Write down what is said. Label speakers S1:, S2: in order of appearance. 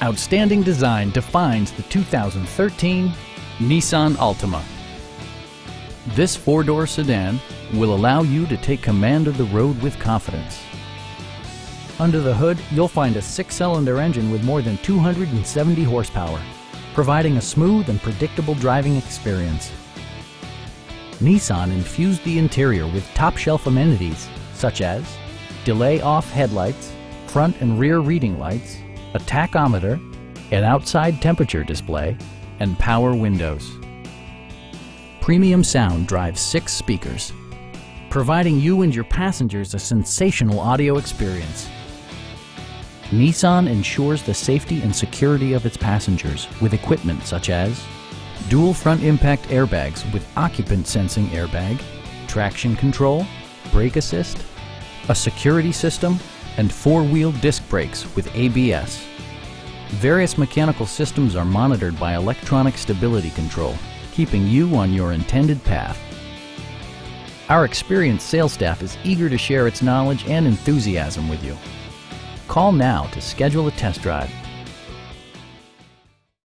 S1: Outstanding design defines the 2013 Nissan Altima. This four-door sedan will allow you to take command of the road with confidence. Under the hood, you'll find a six-cylinder engine with more than 270 horsepower, providing a smooth and predictable driving experience. Nissan infused the interior with top-shelf amenities such as delay-off headlights, front and rear reading lights, a tachometer, an outside temperature display, and power windows. Premium sound drives six speakers, providing you and your passengers a sensational audio experience. Nissan ensures the safety and security of its passengers with equipment such as dual front impact airbags with occupant sensing airbag, traction control, brake assist, a security system, and four-wheel disc brakes with ABS. Various mechanical systems are monitored by electronic stability control, keeping you on your intended path. Our experienced sales staff is eager to share its knowledge and enthusiasm with you. Call now to schedule a test drive